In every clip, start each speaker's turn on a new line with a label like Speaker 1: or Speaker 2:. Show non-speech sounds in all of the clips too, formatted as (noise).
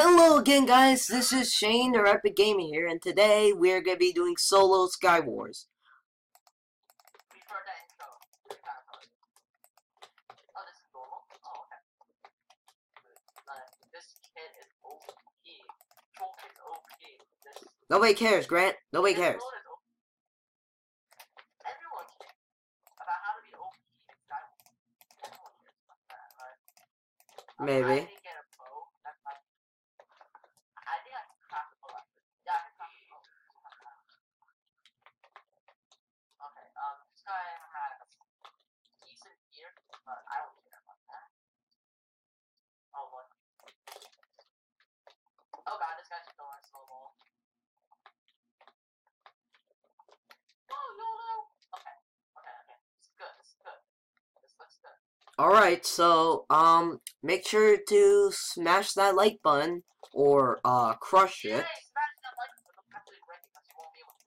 Speaker 1: Hello again guys, this is Shane or Epic Gaming here, and today we're going to be doing solo Sky Wars.
Speaker 2: Before that intro, we got a Oh, this is normal? Oh, okay. Uh, this kid is OP. Troll kid's OP. This,
Speaker 1: Nobody cares, Grant. Nobody
Speaker 2: this
Speaker 1: cares.
Speaker 2: mode is OP. Everyone cares about how to be OP in Skywars. Everyone cares about that, right? Um,
Speaker 1: Maybe.
Speaker 2: I didn't get a pro. That's fine. I think I can craft a bow after. Yeah, I can craft a bow. Okay, um, this guy has decent gear, but I don't care about that. Oh, what? Oh god, this guy's going slow roll. No, no, no! Okay, okay, okay. This is good, this is good. This looks good.
Speaker 1: Alright, so, um, make sure to smash that like button, or, uh, crush it.
Speaker 2: smash that like button. I'm actually great because you won't be able to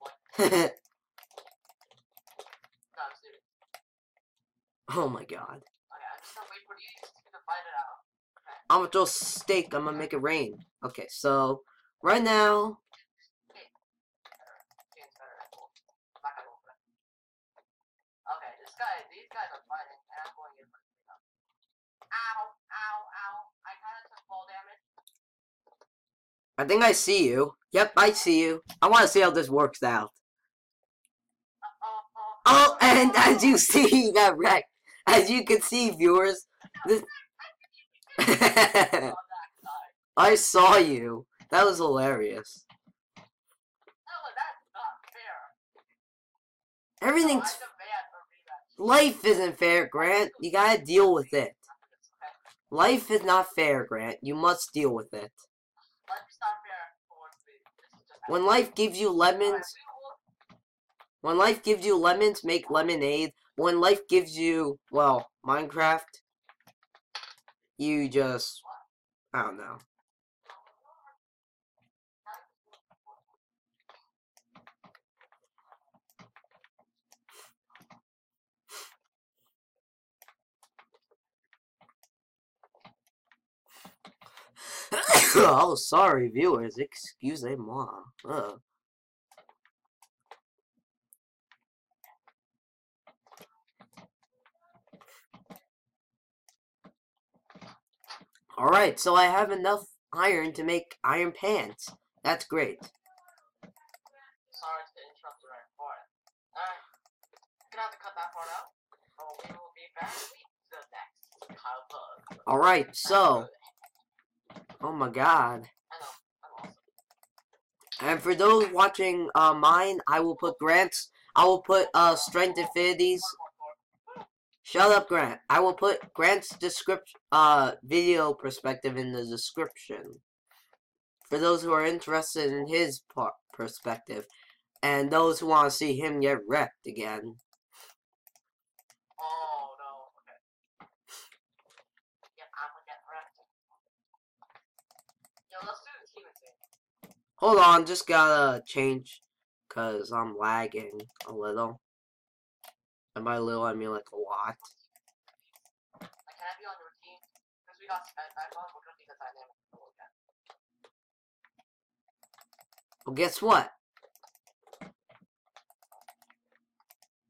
Speaker 2: like. (laughs) No, I'm serious.
Speaker 1: oh my god.
Speaker 2: I'm gonna wait for you to fight it out.
Speaker 1: I'm gonna throw steak, I'm gonna make it rain. Okay, so, right now,
Speaker 2: James better at gold. Not gonna go for it. Okay, this guy, these guys are fighting, and I'm going in for the cleanup. Ow, ow, ow. I kinda took fall damage.
Speaker 1: I think I see you. Yep, I see you. I want to see how this works out. Oh, and as you see, (laughs) he got wrecked. As you can see, viewers, this...
Speaker 2: Oh. (laughs) (laughs)
Speaker 1: I saw you. That was hilarious.
Speaker 2: Oh, fair.
Speaker 1: Everything's
Speaker 2: oh, rematch.
Speaker 1: life isn't fair, Grant. You gotta deal with it. Life is not fair, Grant. You must deal with it. When life gives you lemons, when life gives you lemons, make lemonade. When life gives you, well, Minecraft, you just, I don't know. Oh, sorry, viewers. Excusez-moi. Uh. Alright, so I have enough iron to make iron pants. That's great.
Speaker 2: Sorry to interrupt the recording. Alright. Gonna have to cut that part out. Oh, we will be back with the next.
Speaker 1: Alright, so, oh my god.
Speaker 2: I know, I'm awesome.
Speaker 1: And for those watching uh, mine, I will put Grant's, I will put uh, Strength Infinities. Shut up, Grant. I will put Grant's description, uh, video perspective in the description. For those who are interested in his par- perspective. And those who want to see him get wrecked again.
Speaker 2: Oh no, okay. Yep, I'm gonna get wrecked. Yo, let's do the team thing.
Speaker 1: Hold on, just gotta change. Cause I'm lagging a little. And by little, I mean like a lot.
Speaker 2: Well, guess I be on your team? Because we got Skype back on, we're gonna be the dynamic duo again.
Speaker 1: Well, guess what?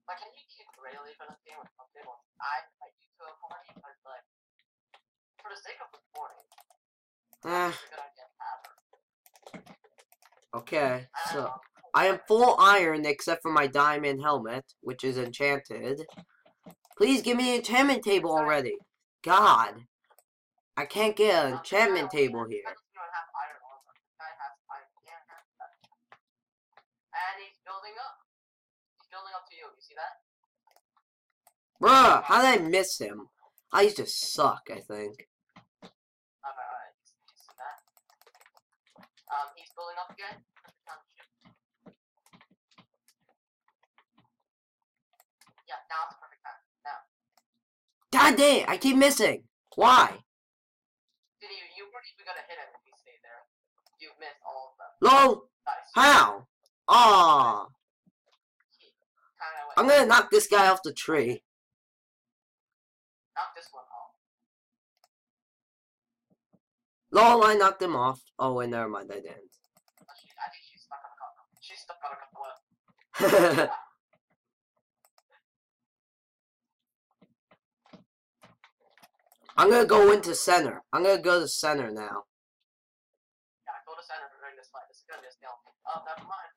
Speaker 2: Like, can you kick Rayleigh for the game or something? Or I invite you to a party, but like, for the sake of recording,
Speaker 1: Eh,
Speaker 2: it's a good idea to have her.
Speaker 1: okay,
Speaker 2: I don't
Speaker 1: so.
Speaker 2: know.
Speaker 1: Full iron except for my diamond helmet, which is enchanted. Please give me an enchantment table already. God. I can't get an
Speaker 2: Um,
Speaker 1: enchantment table here.
Speaker 2: This guy doesn't even have iron armor. This guy has iron and has that. And he's building up. He's building up to you. You see that?
Speaker 1: Bruh, how did I miss him? I used to suck, I think.
Speaker 2: Alright, alright. You, you see that? Um, he's building up again. Yeah, now it's the perfect time. Now.
Speaker 1: God dang, I keep missing. Why?
Speaker 2: Did you, weren't even gonna hit him if you stayed there. You missed all of them.
Speaker 1: Lol,
Speaker 2: Nice.
Speaker 1: how?
Speaker 2: Kinda
Speaker 1: I'm gonna knock this guy off the tree.
Speaker 2: knock this one off.
Speaker 1: Lol, I knocked him off. Oh, wait, never mind, I didn't.
Speaker 2: I think she's stuck on a couple. She's stuck on a couple. (laughs)
Speaker 1: I'm gonna go into center. I'm gonna go to center now.
Speaker 2: Yeah, go to center during this fight. This is gonna be a steal. Oh, never mind.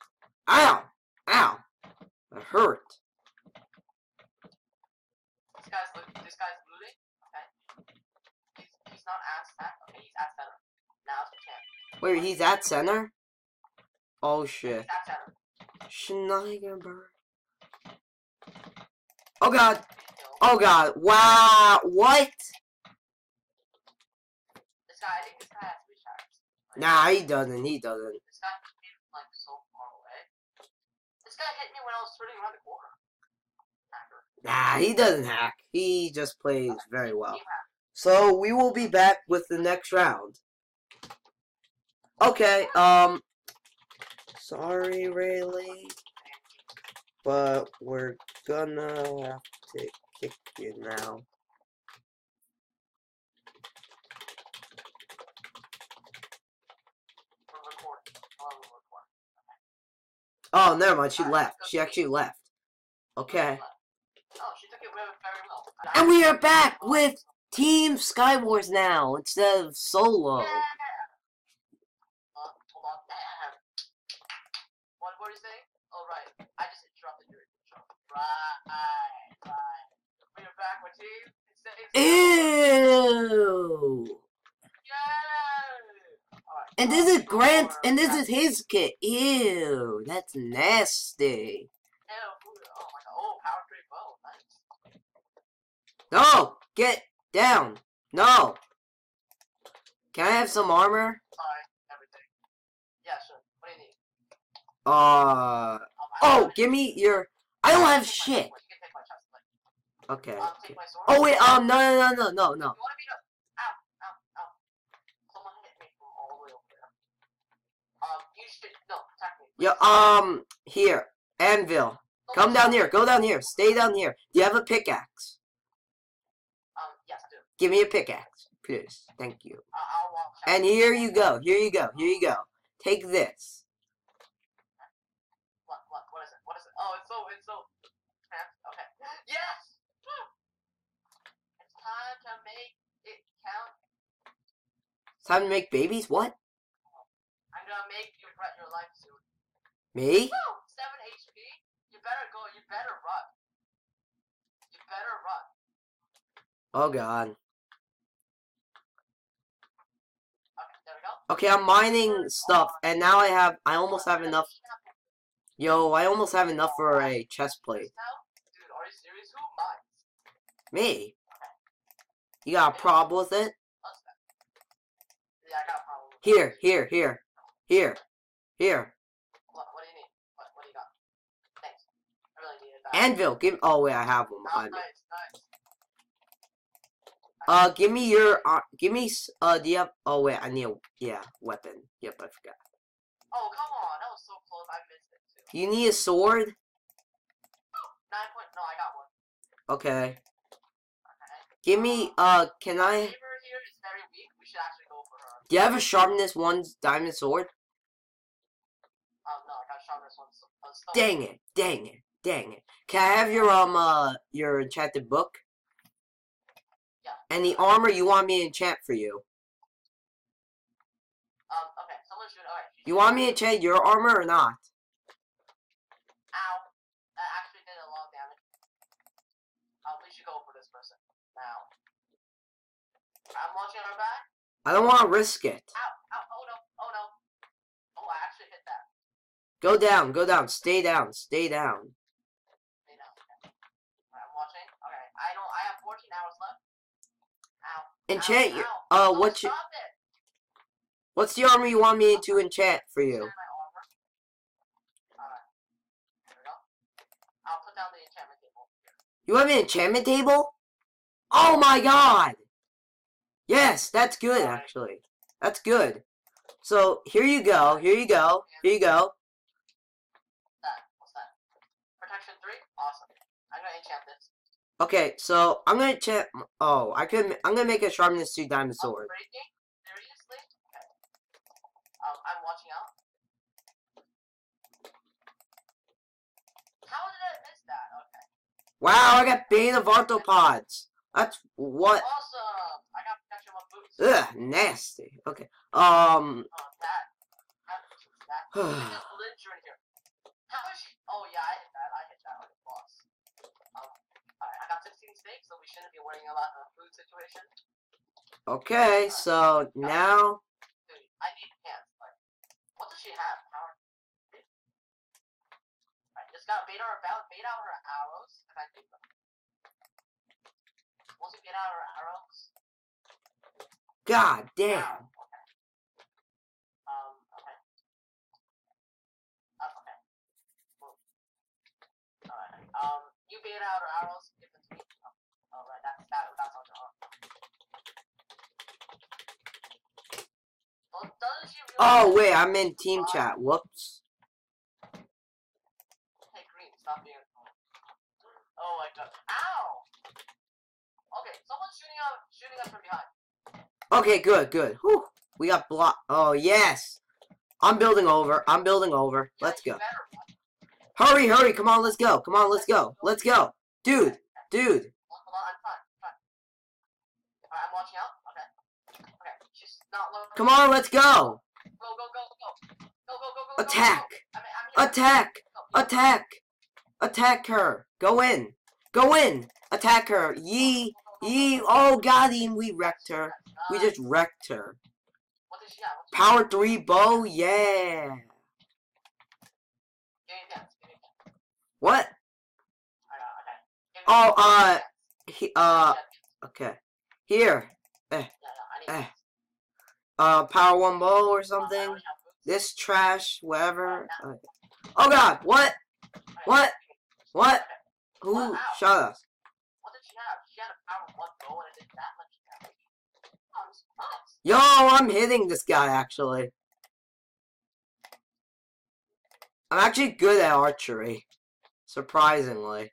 Speaker 1: Ow! Ow! That hurt.
Speaker 2: This guy's loo- this guy's looting. Okay. He's he's not at center. Okay, he's at center. Now's the chance.
Speaker 1: Wait, he's at center? Oh shit. Schneiderberg. Oh god. Oh god. Wow. What?
Speaker 2: This guy, I think this guy has three shots.
Speaker 1: Nah, he doesn't. He doesn't.
Speaker 2: This guy came like so far away. This guy hit me when I was turning around the corner.
Speaker 1: Nah, he doesn't hack. He just plays very well. So we will be back with the next round. Okay, um sorry Rayleigh, but we're gonna have to kick you now.
Speaker 2: We're recording. Oh, we're recording.
Speaker 1: Oh, never mind, she left. She actually left. Okay.
Speaker 2: Oh, she took it very, well.
Speaker 1: And we are back with Team Skywars now instead of solo.
Speaker 2: Yeah. Hold on. What were you saying? Oh, right. I just interrupted your intro. Right, right. We are back with team.
Speaker 1: Ew.
Speaker 2: Yeah.
Speaker 1: And this is Grant, and this is his kit. Ew, that's nasty. No, get down. No. Can I have some armor? Uh. Oh, give me your. I don't have shit. Okay.
Speaker 2: Sword.
Speaker 1: Oh wait. Um. No. No. No. No. No. No.
Speaker 2: You wanna beat up? Ow, ow, ow. Someone hit me from all the way over there. Um, you should, no,
Speaker 1: Um. Here. Anvil. Come down here. Go down here. Stay down here. Do you have a pickaxe?
Speaker 2: Um, yes, I do.
Speaker 1: Give me a pickaxe, please. Thank you.
Speaker 2: Uh, I'll walk.
Speaker 1: And here you go. Here you go. Here you go. Take this.
Speaker 2: What, what, what is it? What is it? Oh, it's so, it's so. Okay. (laughs) Yes! It's time to make it count.
Speaker 1: It's time to make babies. What?
Speaker 2: I'm gonna make you regret your life soon.
Speaker 1: Me?
Speaker 2: 7 HP. You better go, you better run. You better run.
Speaker 1: Oh god.
Speaker 2: Okay, there we go.
Speaker 1: Okay, I'm mining stuff, and now I have. I almost have enough. Yo, I almost have enough for a chest plate.
Speaker 2: Dude, are you serious? Who mines?
Speaker 1: Me? You got a problem with it?
Speaker 2: Yeah, I got a problem.
Speaker 1: Here, here, here, here, here.
Speaker 2: What, what do you need? What, what do you got? Thanks. I really needed that.
Speaker 1: Anvil, give. Oh wait, I have one
Speaker 2: Oh,
Speaker 1: behind me. Uh, give me your. Uh, give me. Uh, do you have? Oh wait, I need a. Yeah, weapon. Yep, I forgot.
Speaker 2: Oh, come on. That was so close. I missed it, too.
Speaker 1: You need a sword?
Speaker 2: Nine point. No, I got one.
Speaker 1: Okay.
Speaker 2: Okay.
Speaker 1: Give me. Uh, can I?
Speaker 2: neighbor here is very weak. We should actually go for her.
Speaker 1: Do you have a sharpness one diamond sword?
Speaker 2: Um, no, I got sharpness one. Uh.
Speaker 1: Dang it! Dang it! Dang it! Can I have your um uh your enchanted book?
Speaker 2: Yeah.
Speaker 1: And the armor you want me to enchant for you?
Speaker 2: Um, okay. Someone should. Alright.
Speaker 1: You want me to enchant your armor or not?
Speaker 2: Ow. That actually did a lot of damage. Um, we should go for this person. Now. I'm launching her back.
Speaker 1: I don't want to risk it.
Speaker 2: Ow, ow, oh no, oh no. Oh, I actually hit that.
Speaker 1: Go down, go down, stay down, stay down.
Speaker 2: Stay down. Okay. Alright, I'm watching. Okay, I don't, I have 14 hours left. Ow.
Speaker 1: Enchant
Speaker 2: ow,
Speaker 1: your.
Speaker 2: ow.
Speaker 1: Uh,
Speaker 2: Oh,
Speaker 1: what's your, what's the armor you want me to enchant for you?
Speaker 2: Enchant my armor. Alright. There we go. I'll put down the table.
Speaker 1: You have an enchantment table? Oh my god! Yes, that's good actually. That's good. So here you go, here you go, here you go.
Speaker 2: That, what's that? Protection 3? Awesome. I'm gonna enchant this.
Speaker 1: Okay, so I'm gonna check. Oh, I could. I'm gonna make a sharpness two diamond sword.
Speaker 2: Seriously? Okay. Um, I'm watching out. How did I miss that? Okay.
Speaker 1: Wow, I got Bane of Arthropods. That's what.
Speaker 2: Awesome. I got protection boots.
Speaker 1: Ugh, nasty. Okay. Um.
Speaker 2: Oh, that. that. (sighs) How is she? Oh yeah, I hit that. I got 16 steaks, so we shouldn't be worrying a lot food situation.
Speaker 1: Okay, so now.
Speaker 2: Dude, I need pants. Like, what does she have? Power. Alright, just gotta bait her about, bait out her arrows, and I them. Once you get out her arrows,
Speaker 1: God damn.
Speaker 2: okay. Um, okay. Uh, okay. Alright. Um, you bait out her arrows, give them to me. Oh, alright, that's that, that's on your arm. Well, doesn't she really
Speaker 1: Oh wait, I'm in team chat. Whoops.
Speaker 2: Hey, Green, stop being Oh my god. Ow! Okay, someone's shooting out shooting us from behind.
Speaker 1: Okay, good, good. Whew. We got block. Oh yes. I'm building over. I'm building over.
Speaker 2: Yeah,
Speaker 1: Let's go. Hurry, hurry. Come on, let's go. Come on, let's go. Let's go. Dude, dude.
Speaker 2: Hold on, I'm fine, I'm fine. Alright, I'm watching out. Okay. Okay, she's not looking.
Speaker 1: Come on, let's go.
Speaker 2: Go, go, go, go. Go, go, go, go, go.
Speaker 1: Attack.
Speaker 2: Go. I mean, I mean,
Speaker 1: Attack. Attack. Attack her. Go in. Go in. Attack her. Ye! Ye! Oh, got him. We wrecked her. We just wrecked her.
Speaker 2: What does she have? What does she have?
Speaker 1: Power 3 bow. Yeah.
Speaker 2: Give me pants. Give me pants.
Speaker 1: What?
Speaker 2: I got, okay. Give me
Speaker 1: Oh, uh, he, uh, okay. Here.
Speaker 2: yeah, yeah, I need
Speaker 1: Eh. Uh, power 1 bow or something.
Speaker 2: already have boots.
Speaker 1: This trash, whatever. Uh, Oh god, what? What? What? Who shot us?
Speaker 2: What did she have? She had a power one bow and it did that much damage. I'm surprised.
Speaker 1: Yo, I'm hitting this guy actually. I'm actually good at archery. Surprisingly.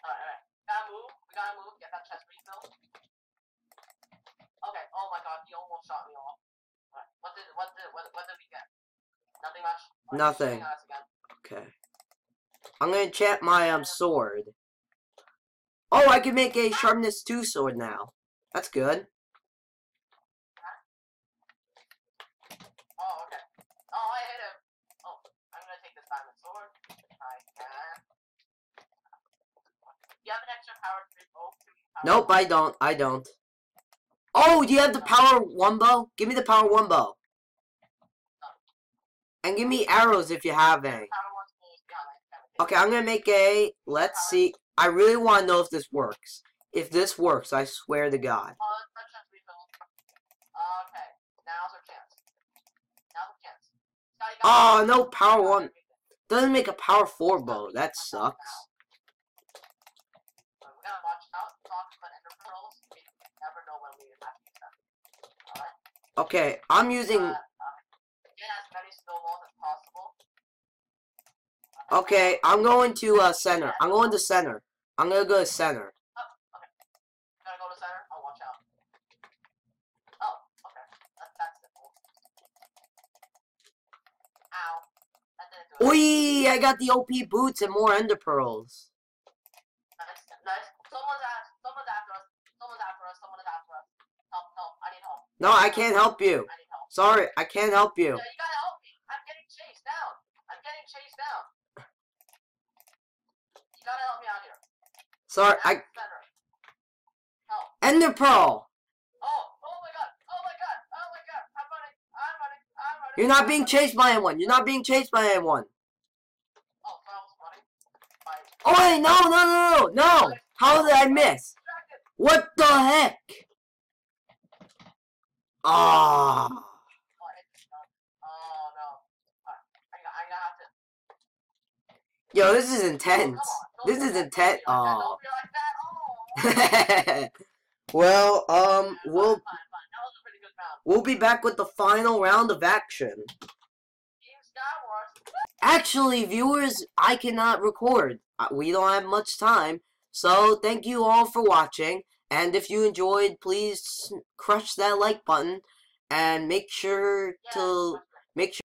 Speaker 2: Alright, alright. Gotta move. We gotta move. Get that chest refill. Okay. Oh my god, he almost shot me off. Alright. What did what what, did we get? Nothing much.
Speaker 1: Nothing.
Speaker 2: shooting at us again.
Speaker 1: Okay. I'm gonna enchant my um sword. Oh, I can make a sharpness 2 sword now. That's good.
Speaker 2: Oh, okay. Oh, I hit him. Oh, I'm gonna take this diamond sword. I can. You have an extra power three bow? Power
Speaker 1: Nope, I don't. I don't. Oh, do you have the power 1 bow? Give me the power 1 bow. And give me arrows if you have any.
Speaker 2: Power one goes behind.
Speaker 1: Okay, I'm gonna make a. Let's see. I really want to know if this works. If this works, I swear to God.
Speaker 2: Oh, it's my chest refill. Okay, now's our chance. Now's our chance. Scotty, got
Speaker 1: Oh
Speaker 2: it.
Speaker 1: no, power one doesn't make a power four bow. That sucks.
Speaker 2: So we gotta watch out. Talk about ender pearls. We never know when we have to use them. Alright.
Speaker 1: Okay, I'm using.
Speaker 2: Uh, uh, Uh, as many snowballs as possible.
Speaker 1: Okay, I'm going to uh center. I'm going to center. I'm gonna go to center.
Speaker 2: Gotta go to center. Oh, watch out. Oh, okay. That, that's simple. Ow. That didn't do it.
Speaker 1: Oi! I got the OP boots and more ender pearls.
Speaker 2: Nice, nice. Someone's after, someone's after us. Someone's after us. Someone is after us. Help, help. I need help.
Speaker 1: No, I can't help you.
Speaker 2: I need help.
Speaker 1: Sorry, I can't help you.
Speaker 2: Yeah, you gotta help me. I'm getting chased down. I'm getting chased down. You gotta help me out here.
Speaker 1: Sorry, I.
Speaker 2: Help.
Speaker 1: ender pearl.
Speaker 2: Oh, oh my god. Oh my god. Oh my god. I'm running. I'm running. I'm running.
Speaker 1: You're not being chased by anyone. You're not being chased by anyone.
Speaker 2: Oh, I was running.
Speaker 1: Oh wait, no, no, no, no, no. How did I miss? What the heck? Ah.
Speaker 2: Oh, I hit this gun. Oh no. Alright, I got, I gotta have to.
Speaker 1: Yo, this is intense. This is intense. Oh.
Speaker 2: Don't be like that. (laughs)
Speaker 1: Well, um, we'll
Speaker 2: fine, fine. That was a pretty good round.
Speaker 1: we'll be back with the final round of action. Actually, viewers, I cannot record. Uh, We don't have much time. So, thank you all for watching. And if you enjoyed, please crush that like button and make sure to make sure